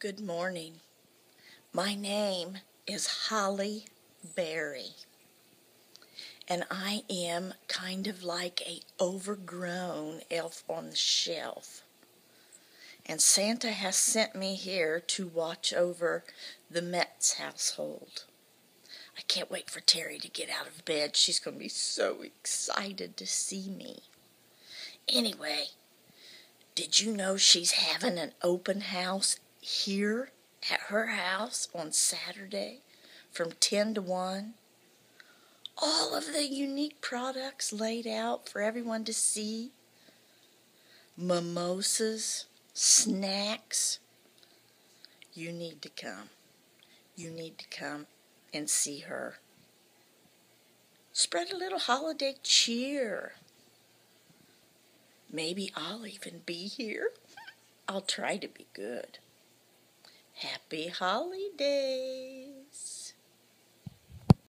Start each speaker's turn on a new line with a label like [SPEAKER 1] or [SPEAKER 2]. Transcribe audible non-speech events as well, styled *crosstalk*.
[SPEAKER 1] Good morning. My name is Holly Berry. And I am kind of like a overgrown elf on the shelf. And Santa has sent me here to watch over the Metz household. I can't wait for Terri to get out of bed. She's going to be so excited to see me. Anyway, did you know she's having an open house here at her house on Saturday from 10 to 1. All of the unique products laid out for everyone to see mimosas, snacks. You need to come. You need to come and see her. Spread a little holiday cheer. Maybe I'll even be here. *laughs* I'll try to be good. Happy holidays!